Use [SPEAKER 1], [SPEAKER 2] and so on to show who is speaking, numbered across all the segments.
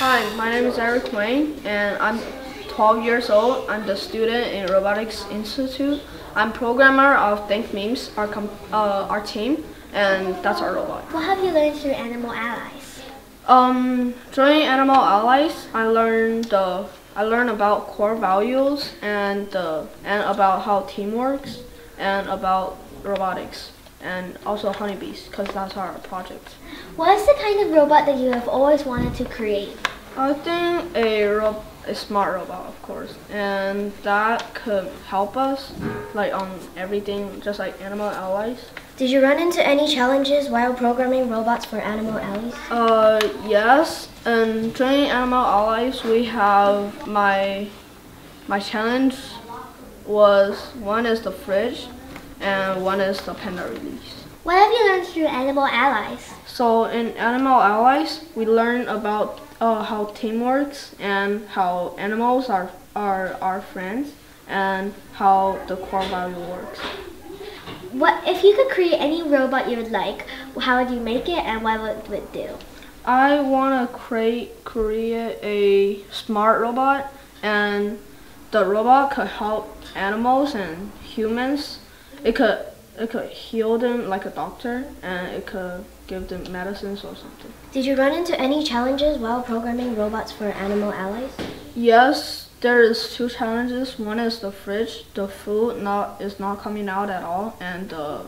[SPEAKER 1] Hi, my name is Eric Wayne, and I'm 12 years old. I'm the student in Robotix Institute. I'm programmer of Think Memes, our, com- uh, our team, and that's our robot.
[SPEAKER 2] What have you learned through Animal Allies?
[SPEAKER 1] Um, during Animal Allies, I learned the I learned about core values and uh, and about how team works and about robotics and also honeybees because that's our project.
[SPEAKER 2] What is the kind of robot that you have always wanted to create?
[SPEAKER 1] I think a ro- a smart robot, of course, and that could help us like on everything, just like Animal Allies.
[SPEAKER 2] Did you run into any challenges while programming robots for Animal Allies?
[SPEAKER 1] Uh, yes. And during Animal Allies, we have my my challenge was one is the fridge, and one is the panda release.
[SPEAKER 2] What have you learned through Animal Allies?
[SPEAKER 1] So in Animal Allies, we learn about uh, how team works and how animals are are our friends and how the core value works.
[SPEAKER 2] What if you could create any robot you would like? How would you make it, and what would it do?
[SPEAKER 1] I want to create create a smart robot, and the robot could help animals and humans. It could it could heal them like a doctor, and it could give them medicines or something.
[SPEAKER 2] Did you run into any challenges while programming robots for Animal Allies?
[SPEAKER 1] Yes, there is two challenges. One is the fridge. The food not is not coming out at all, and the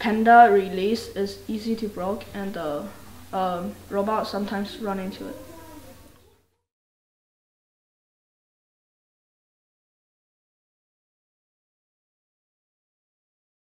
[SPEAKER 1] panda release is easy to broke, and the um, robot sometimes run into it.